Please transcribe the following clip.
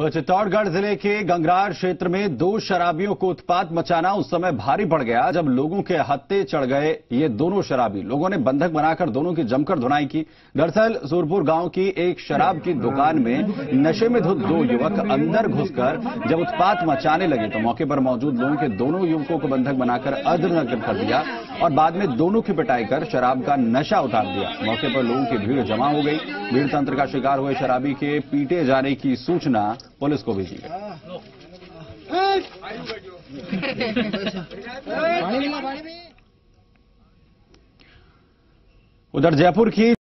चित्तौड़गढ़ ज़िले के गंगरार क्षेत्र में दो शराबियों को उत्पात मचाना उस समय भारी पड़ गया जब लोगों के हत्ते चढ़ गए। ये दोनों शराबी लोगों ने बंधक बनाकर दोनों की जमकर धुनाई की। दरअसल सूरपुर गाँव की एक शराब की दुकान में नशे में धुत दो युवक अंदर घुसकर जब उत्पात मचाने लगे तो मौके पर मौजूद लोगों के दोनों युवकों को बंधक बनाकर अर्धनग्न कर दिया। और बाद में दोनों की पिटाई कर शराब का नशा उतार दिया। मौके पर लोगों की भीड़ जमा हो गई। भीड़ तंत्र का शिकार हुए शराबी के पीटे जाने की सूचना पुलिस को भेजी गई। उधर जयपुर की